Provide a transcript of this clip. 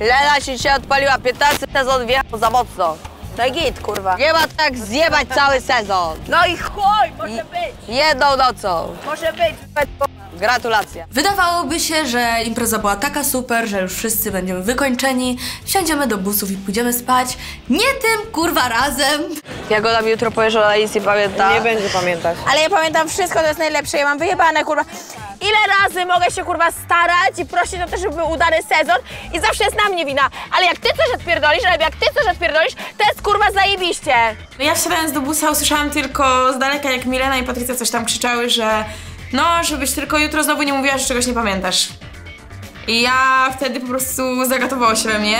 Lena się odpaliła, 15 sezon wjechał za mocno. No i git, kurwa. Nie ma tak zjebać cały sezon. No i chuj, może być, Jedną nocą. może być. Gratulacje. Wydawałoby się, że impreza była taka super, że już wszyscy będziemy wykończeni, wsiądziemy do busów i pójdziemy spać. Nie tym kurwa razem. Jak ona mi jutro powie, że ona nic nie pamięta. Nie będzie pamiętać. Ale ja pamiętam wszystko, to jest najlepsze, ja mam wyjebane, kurwa. Ile razy mogę się, kurwa, starać i prosić o to, żeby był udany sezon i zawsze jest na mnie wina. Ale jak ty coś odpierdolisz, albo jak ty coś odpierdolisz, to jest, kurwa, zajebiście. No ja wsiadając do busa usłyszałam tylko z daleka, jak Milena i Patrycja coś tam krzyczały, że no, żebyś tylko jutro znowu nie mówiła, że czegoś nie pamiętasz. I ja wtedy po prostu zagatowało się we mnie.